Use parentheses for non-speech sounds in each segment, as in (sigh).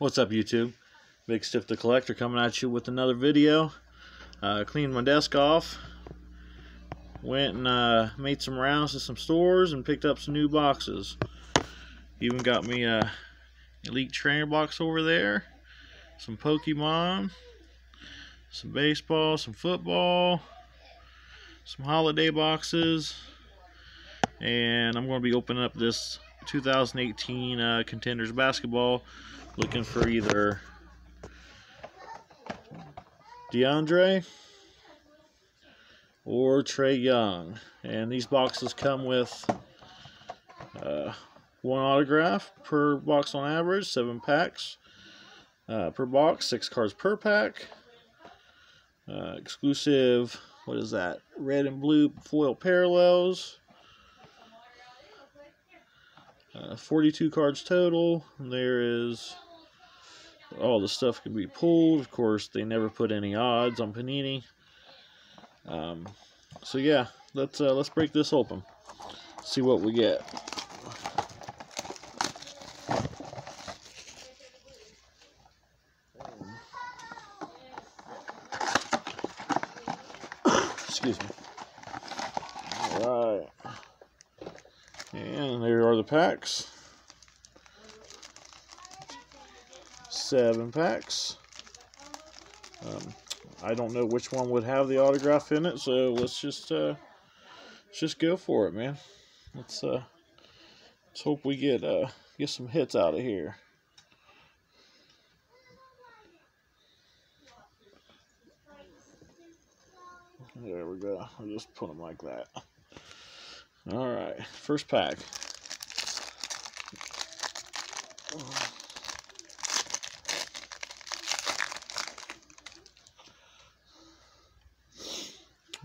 What's up YouTube? Big Stiff the Collector coming at you with another video. Uh, cleaned my desk off. Went and uh, made some rounds to some stores and picked up some new boxes. Even got me a Elite Trainer box over there. Some Pokemon. Some baseball, some football. Some holiday boxes. And I'm going to be opening up this 2018 uh, Contenders Basketball looking for either DeAndre or Trae Young. And these boxes come with uh, one autograph per box on average, seven packs uh, per box, six cards per pack. Uh, exclusive, what is that? Red and blue foil parallels. Uh, 42 cards total. There is all the stuff can be pulled. Of course, they never put any odds on Panini. Um, so yeah, let's uh, let's break this open. See what we get. Excuse me. All right. And there are the packs. Seven packs. Um, I don't know which one would have the autograph in it, so let's just uh, let's just go for it, man. Let's uh, let's hope we get uh, get some hits out of here. There we go. I'll just put them like that. All right, first pack.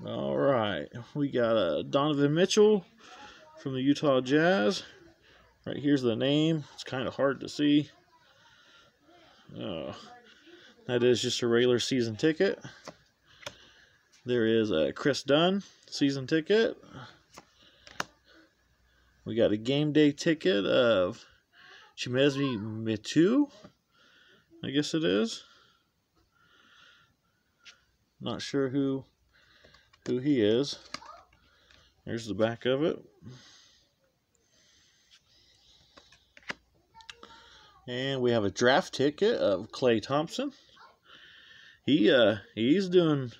All right, we got a uh, Donovan Mitchell from the Utah Jazz. Right here's the name. It's kind of hard to see. Oh, that is just a regular season ticket. There is a Kris Dunn season ticket. We got a game day ticket of Chimezie Metu. I guess it is. Not sure who who he is. There's the back of it. And we have a draft ticket of Klay Thompson. He uh he's doing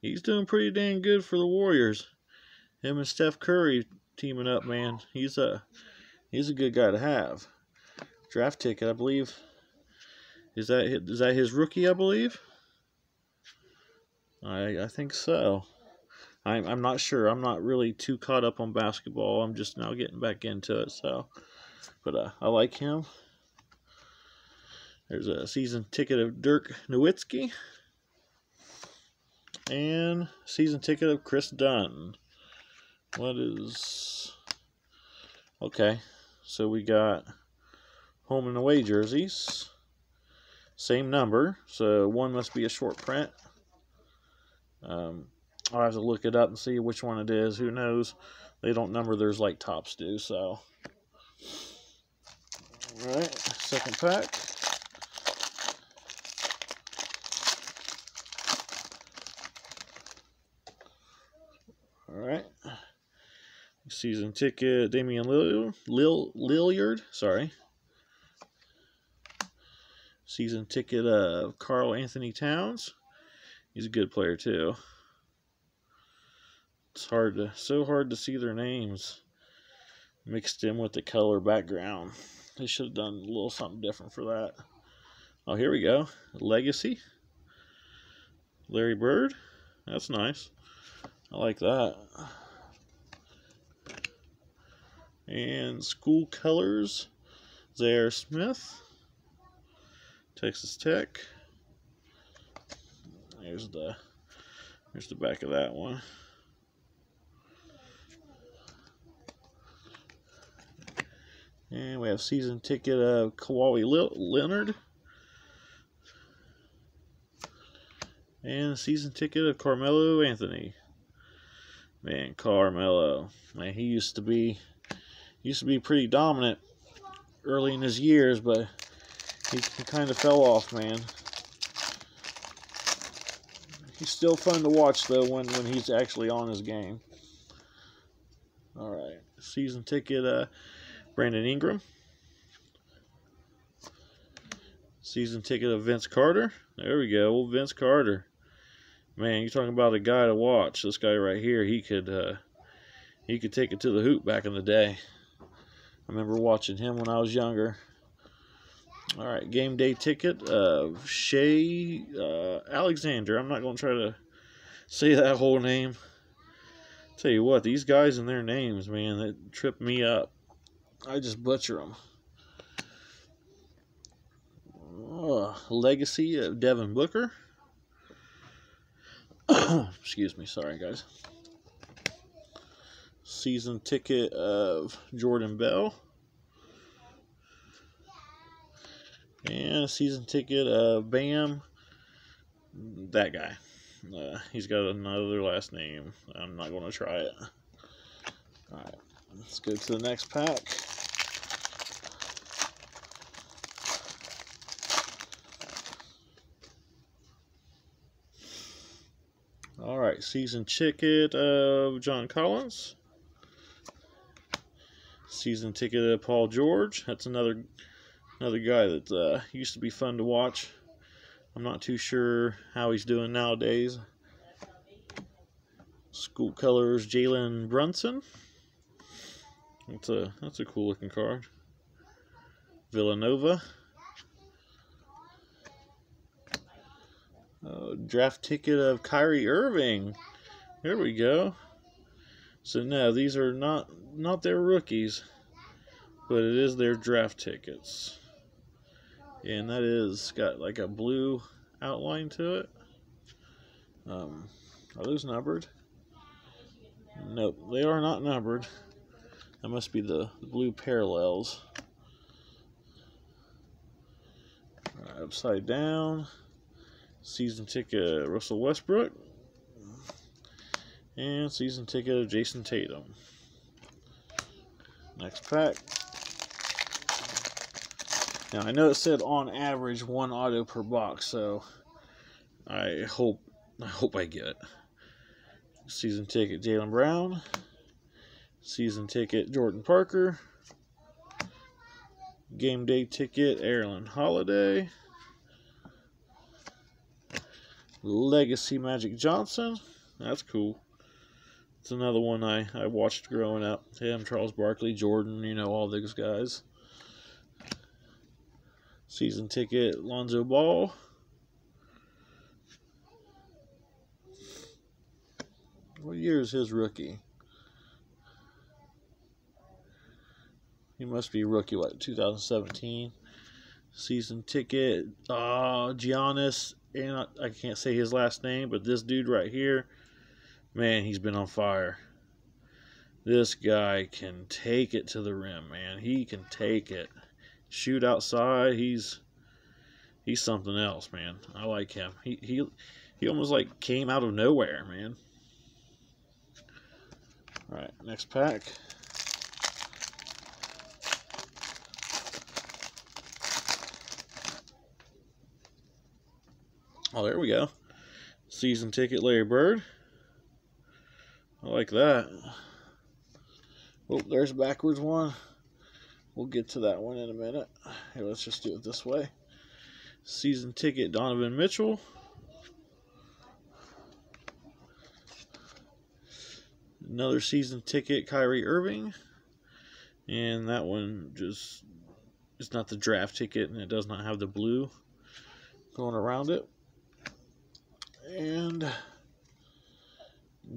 he's doing pretty dang good for the Warriors. Him and Steph Curry teaming up, man. He's a he's a good guy to have. Draft ticket, I believe. Is that is that his rookie? I believe. I I think so. I'm I'm not sure. I'm not really too caught up on basketball. I'm just now getting back into it. So, but uh, I like him. There's a season ticket of Dirk Nowitzki and season ticket of Kris Dunn. What is okay? So we got home and away jerseys. Same number, so one must be a short print. Um, I'll have to look it up and see which one it is. Who knows? They don't number theirs like Topps do, so. Alright, second pack. Alright. Season ticket, Damian Lillard, Lil, Lilliard, sorry. Season ticket of Karl-Anthony Towns. He's a good player too. Hard to so hard to see their names mixed in with the color background. They should have done a little something different for that. Oh, here we go. Legacy. Larry Bird. That's nice. I like that. And school colors. Zhaire Smith. Texas Tech. There's the there's the back of that one. And we have season ticket of Kawhi Leonard. And season ticket of Carmelo Anthony. Man, Carmelo. Man, he used to be used to be pretty dominant early in his years, but he, he kind of fell off, man. He's still fun to watch though when when he's actually on his game. All right, season ticket, uh, Brandon Ingram. Season ticket of Vince Carter. There we go, old Vince Carter. Man, you're talking about a guy to watch. This guy right here, he could uh, he could take it to the hoop back in the day. I remember watching him when I was younger. All right, game day ticket of Shai uh, Alexander. I'm not going to try to say that whole name. Tell you what, these guys and their names, man, that trip me up. I just butcher them. Uh, legacy of Devin Booker. (coughs) Excuse me, sorry guys. Season ticket of Jordan Bell. And a season ticket of Bam. That guy. Uh, he's got another last name. I'm not going to try it. Alright, let's go to the next pack. Alright, season ticket of John Collins. Season ticket of Paul George. That's another another guy that uh, used to be fun to watch. I'm not too sure how he's doing nowadays. School colors, Jalen Brunson. That's a that's a cool looking card. Villanova. Uh, draft ticket of Kyrie Irving. There we go. So no, these are not not their rookies, but it is their draft tickets. And that is got like a blue outline to it. Um, are those numbered? Nope, they are not numbered. That must be the, blue parallels. Right, upside down season ticket Russell Westbrook, and season ticket of Jayson Tatum. Next pack. Now I know it said on average one auto per box, so I hope I hope I get it. Season ticket Jaylen Brown. Season ticket Jordan Parker. Game day ticket Aaron Holiday. Legacy Magic Johnson. That's cool. It's another one I, I watched growing up. Him, Charles Barkley, Jordan, you know, all those guys. Season ticket, Lonzo Ball. What year is his rookie? He must be rookie, what, 2017? Season ticket, uh, Giannis and I, I can't say his last name, but this dude right here, man, he's been on fire. This guy can take it to the rim, man. He can take it. Shoot outside, he's he's something else, man. I like him. He he he almost like came out of nowhere, man. All right, next pack. Oh, there we go. Season ticket Larry Bird. I like that. Oh, there's a backwards one. We'll get to that one in a minute. Let's just do it this way. Season ticket Donovan Mitchell. Another season ticket Kyrie Irving. And that one just it's not the draft ticket and it does not have the blue going around it and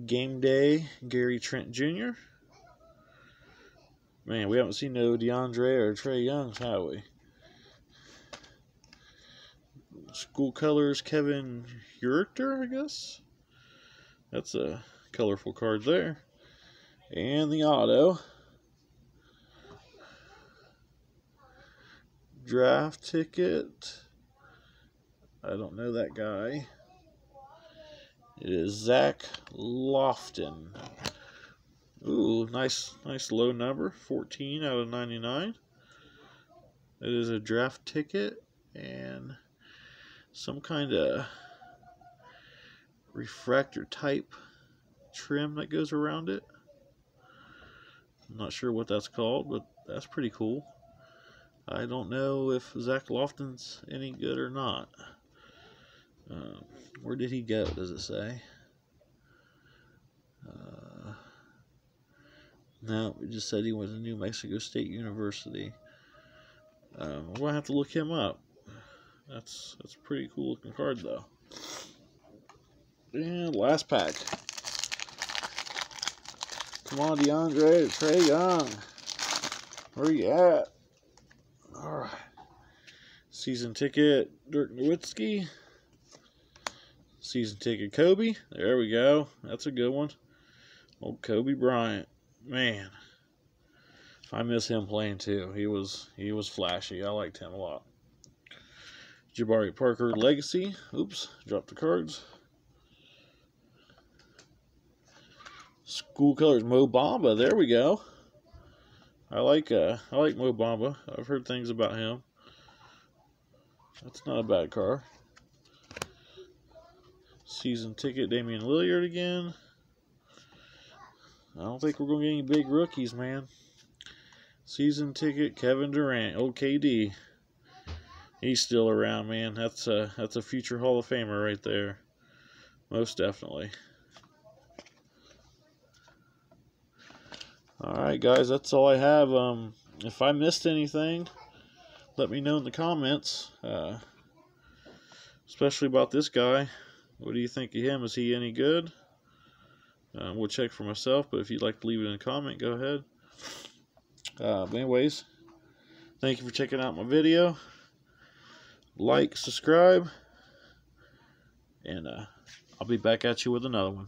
game day Gary Trent Jr. Man, we haven't seen no DeAndre or Trae Youngs, have we? School colors Kevin Huerter, I guess. That's a colorful card there. And the auto. Draft ticket. I don't know that guy. It is Zach Lofton. Ooh, nice, nice low number, 14 out of 99. It is a draft ticket, and some kind of refractor type trim that goes around it. I'm not sure what that's called, but that's pretty cool. I don't know if Zach Lofton's any good or not. Uh, where did he go? Does it say? Uh, no, it just said he went to New Mexico State University. Um, gonna have to look him up. That's that's a pretty cool looking card though. And last pack. Come on, DeAndre, Trae Young. Where are you at? All right. Season ticket, Dirk Nowitzki. Season ticket, Kobe. There we go. That's a good one. Old Kobe Bryant. Man, I miss him playing too. He was he was flashy. I liked him a lot. Jabari Parker Legacy. Oops, dropped the cards. School colors Mo Bamba. There we go. I like uh I like Mo Bamba. I've heard things about him. That's not a bad car. Season ticket Damian Lillard again. I don't think we're gonna get any big rookies, man. Season ticket Kevin Durant, old KD. He's still around, man. That's a that's a future Hall of Famer right there. Most definitely. Alright guys, that's all I have. Um, if I missed anything, let me know in the comments. Uh, especially about this guy. What do you think of him? Is he any good? Uh, we'll check for myself, but if you'd like to leave it in a comment, go ahead. Uh, but anyways, thank you for checking out my video. Like, subscribe, and uh, I'll be back at you with another one.